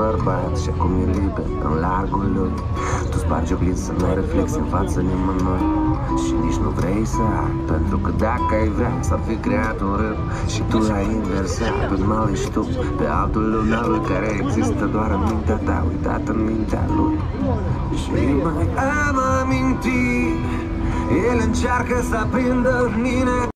bărbat și acum e liber în largul lui. Tu spargi oglinzi să nu reflex în față nimănui. Și nici nu vrei să ai Pentru că dacă ai vrea s-ar fi creat un rând Și tu ai inversat pe mal ești tu Pe altul lunarul care există doar în mintea ta Uitat în mintea lui. Și mai am amintit El încearcă să aprindă în mine